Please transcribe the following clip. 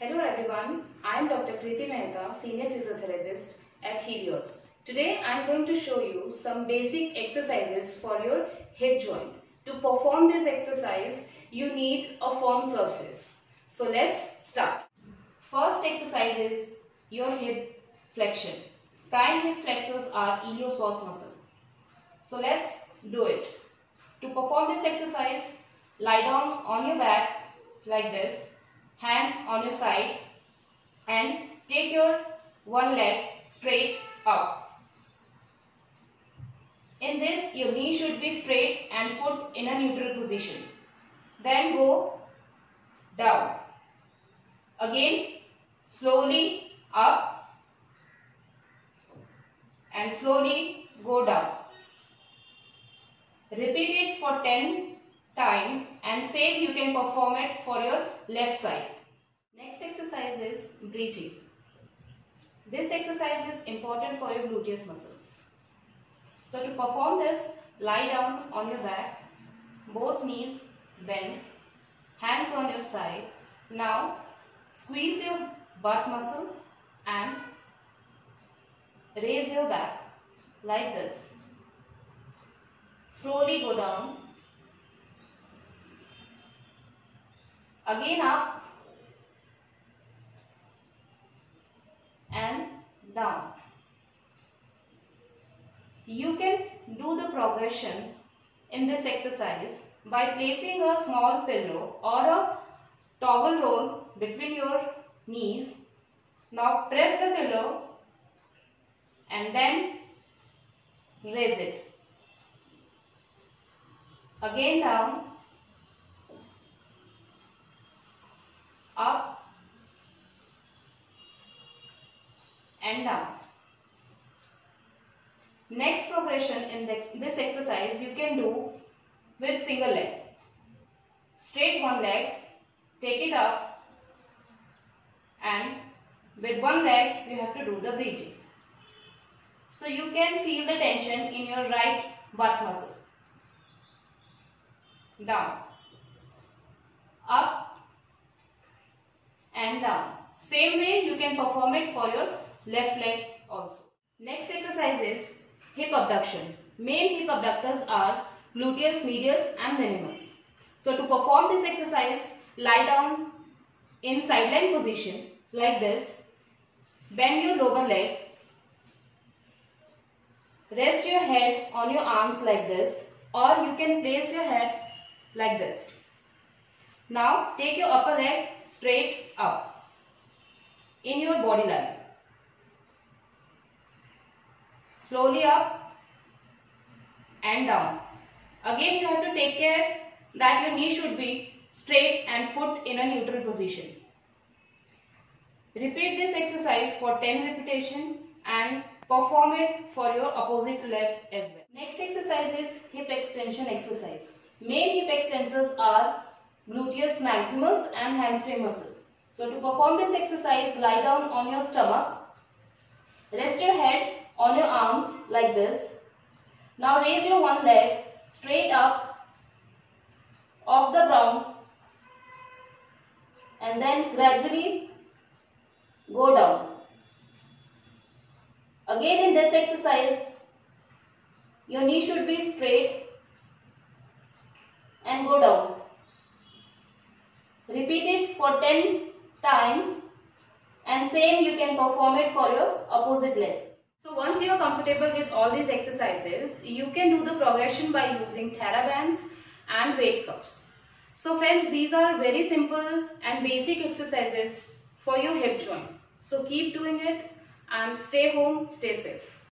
Hello everyone, I am Dr. Kriti Mehta, Senior Physiotherapist at Healyos. Today I am going to show you some basic exercises for your hip joint. To perform this exercise, you need a firm surface. So let's start. First exercise is your hip flexion. Prime hip flexors are iliopsoas muscle. So let's do it. To perform this exercise, lie down on your back like this, hands on your side and take your one leg straight up. In this, your knee should be straight and foot in a neutral position. Then go down. Again, slowly up and slowly go down. Repeat it for 10 times and same you can perform it for your left side. Next exercise is bridging. This exercise is important for your gluteus muscles. So to perform this, lie down on your back, both knees bend, hands on your side. Now squeeze your butt muscle and raise your back like this. Slowly go down. Again up and down. You can do the progression in this exercise by placing a small pillow or a towel roll between your knees. Now press the pillow and then raise it. Again down, up and down. Next progression in this exercise you can do with single leg. Straight one leg, take it up and with one leg you have to do the bridging. So you can feel the tension in your right butt muscle. Down, up and down. Same way you can perform it for your left leg also. Next exercise is hip abduction. Main hip abductors are gluteus medius and minimus. So to perform this exercise, lie down in side-lying position like this. Bend your lower leg. Rest your head on your arms like this or you can place your head like this. Now take your upper leg straight up in your body line. Slowly up and down. Again you have to take care that your knee should be straight and foot in a neutral position. Repeat this exercise for 10 repetition and perform it for your opposite leg as well. Next exercise is hip extension exercise. Main hip extensors are gluteus maximus and hamstring muscle. So to perform this exercise, lie down on your stomach. Rest your head on your arms like this. Now raise your one leg straight up off the ground and then gradually go down. Again in this exercise, your knee should be straight and go down. Repeat it for 10 times and same you can perform it for your opposite leg. So once you are comfortable with all these exercises, you can do the progression by using TheraBands and weight cuffs. So friends, these are very simple and basic exercises for your hip joint. So keep doing it and stay home, stay safe.